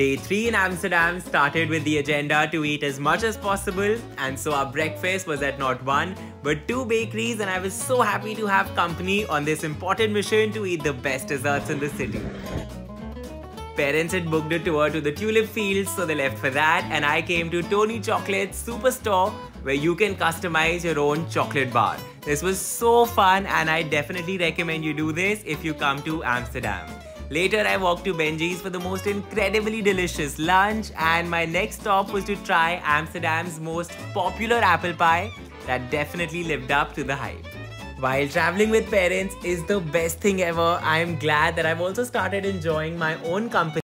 Day 3 in Amsterdam started with the agenda to eat as much as possible, and so our breakfast was at not one but two bakeries, and I was so happy to have company on this important mission to eat the best desserts in the city. Parents had booked a tour to the tulip fields, so they left for that, and I came to Tony Chocolate's Superstore where you can customize your own chocolate bar. This was so fun, and I definitely recommend you do this if you come to Amsterdam. Later, I walked to Benji's for the most incredibly delicious lunch, and my next stop was to try Amsterdam's most popular apple pie that definitely lived up to the hype. While traveling with parents is the best thing ever, I am glad that I've also started enjoying my own company.